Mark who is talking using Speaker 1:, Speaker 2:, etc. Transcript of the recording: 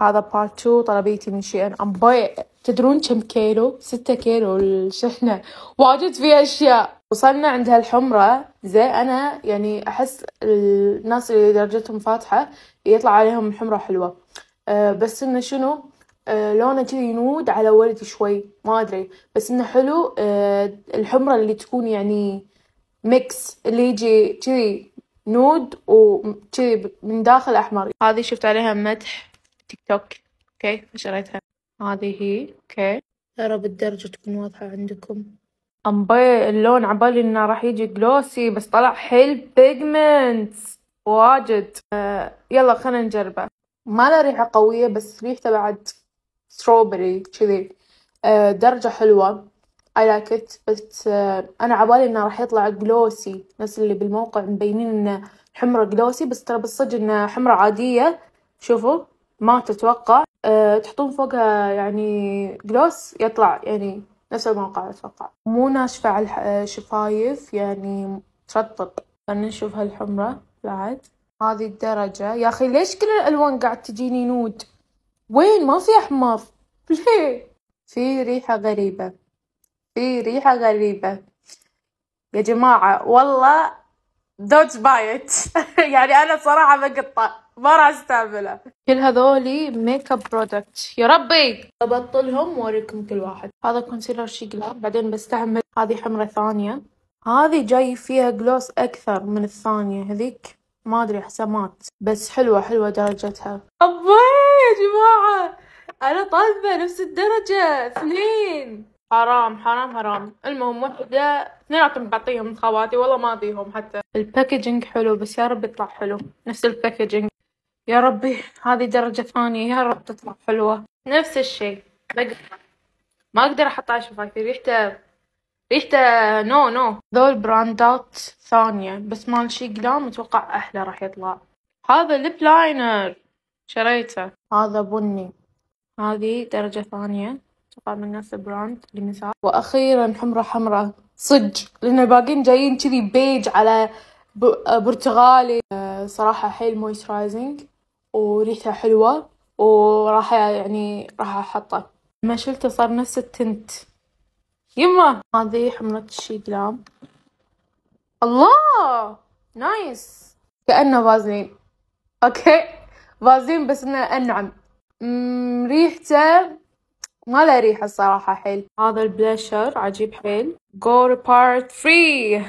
Speaker 1: هذا part two طلبيتي من شي ان أمباي تدرون كم كيلو؟ ستة كيلو الشحنة. واجد في أشياء. وصلنا عند هالحمرة. زين أنا يعني أحس الناس اللي درجتهم فاتحة يطلع عليهم الحمرة حلوة. أه بس إنه شنو؟ أه لونه جذي nude على وردي شوي. ما أدري. بس إنه حلو. أه الحمرة اللي تكون يعني mix اللي يجي جذي nude وجذي من داخل أحمر. هذي شفت عليها مدح. تيك توك okay فشريتها هذه هي. okay يا رب الدرجة تكون واضحة عندكم. أمبي اللون عبالي إنه راح يجي glossy بس طلع حيل pigmented واجد. آه يلا خلينا نجربه. ما له ريحة قوية بس ريحته بعد strawberry كذي. آه درجة حلوة. I like it. بس آه أنا عبالي إنه راح يطلع glossy نفس اللي بالموقع مبينين إنه حمرة glossy بس ترى بالصج إنه حمرة عادية. شوفوا. ما تتوقع أه تحطون فوقها يعني جلوس يطلع يعني نفس الموقع أتوقع. مو ناشفة على الشفايف يعني ترطب. خلنا نشوف هالحمرة بعد. هذي الدرجة. يا أخي ليش كل الألوان قاعد تجيني نود؟ وين؟ ما في أحمر. ليه؟ في ريحة غريبة. في ريحة غريبة. يا جماعة والله don't buy it يعني أنا صراحة بقطع ما راح أستعمله. كل هذولي makeup product يا ربي! ببطلهم وأوريكم كل واحد. هذا concealer شي بعدين بستعمل هذه حمرة ثانية. هذه جاي فيها gloss أكثر من الثانية هذيك ما أدري أحسها matte بس حلوة حلوة درجتها. أبوي يا جماعة! أنا طالبة نفس الدرجة اثنين! حرام حرام حرام. المهم وحدة اثنيناتهم بعطيهم خواتي. والله ما ابيهم حتى. ال packaging حلو بس يا رب يطلع حلو. نفس ال packaging يا ربي هذي درجة ثانية. يا رب تطلع حلوة. نفس الشي بقطع ما أقدر أحط على شفايفي ريحته ريحته no no ذول براندات ثانية بس مال Sheglam أتوقع أحلى راح يطلع. هذا lip liner شريته. هذا بني. هذي درجة ثانية. أتوقع من نفس البراند لمثال. وأخيرا حمرة حمرة صج. لأن الباقيين جايين كذي بيج على برتغالي. صراحة حيل moisturizing وريحته حلوة. وراح يعني راح أحطه. لما شلته صار نفس ال tint. يما! هذي حمرة ال Sheglam الله! nice! كأنه فازلين. okay. فازلين بس إنه أنعم. ريحته ما له ريحة الصراحة حيل. هذا البلاشر عجيب حيل. go part three